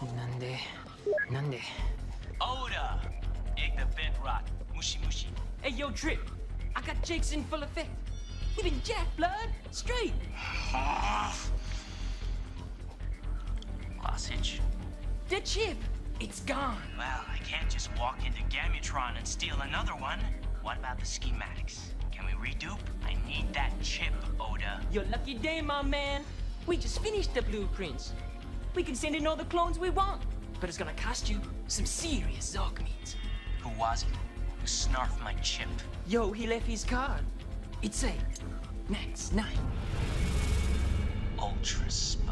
Nande. Nande. Oda! Ik the bedrock. Mushi mushi. Hey, yo, Trip. I got Jake's in full effect. He been jacked, blood. Straight. Lost hitch. The chip. It's gone. Well, I can't just walk into Gametron and steal another one. What about the schematics? Can we redupe? I need that chip, Oda. Your lucky day, my man. We just finished the blueprints. We can send in all the clones we want, but it's gonna cost you some serious Zork meat. Who was it? Who snarfed my chip? Yo, he left his card. It say, Max Knight. Ultra Spy.